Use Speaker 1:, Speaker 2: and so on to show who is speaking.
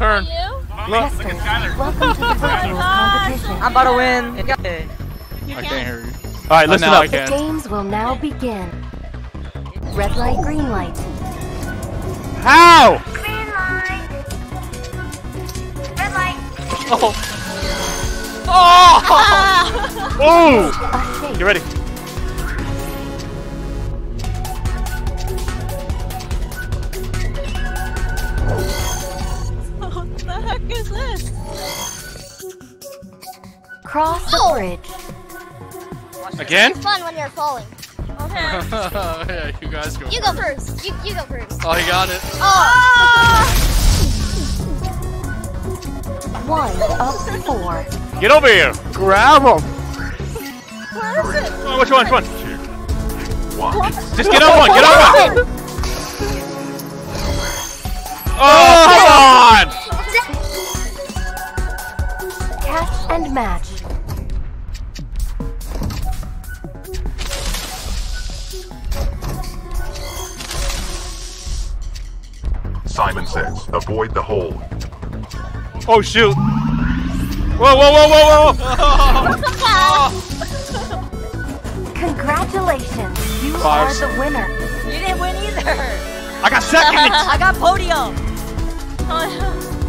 Speaker 1: turn.
Speaker 2: You?
Speaker 1: Look.
Speaker 3: Testers, welcome to the virtual competition.
Speaker 4: I'm about to win.
Speaker 2: You
Speaker 5: I
Speaker 2: can.
Speaker 5: can't hear you.
Speaker 1: All right, oh, listen
Speaker 5: now I
Speaker 1: up.
Speaker 3: The games will now begin. Red light, green light.
Speaker 1: How?
Speaker 6: Green light. Red light.
Speaker 1: Oh. Oh. Ooh.
Speaker 3: A shape.
Speaker 1: Get ready.
Speaker 3: Cross the
Speaker 6: Oh.
Speaker 3: bridge.
Speaker 1: Again?
Speaker 6: It's fun when you're falling.
Speaker 2: Okay.
Speaker 5: yeah, you guys go.
Speaker 6: You go first. You, you go first.
Speaker 5: Oh, he got it.
Speaker 6: Oh!
Speaker 3: One of four.
Speaker 1: Get over here. Grab him.
Speaker 2: Where is it?
Speaker 1: Oh, which one? Which one? Just get on one. Get on one.
Speaker 3: Catch and match.
Speaker 7: Simon says, avoid the hole.
Speaker 1: Oh shoot. Whoa, whoa, whoa, whoa, whoa.
Speaker 3: Congratulations, you
Speaker 5: Five.
Speaker 3: are the winner.
Speaker 4: You didn't win either.
Speaker 1: I got second.
Speaker 4: I got podium.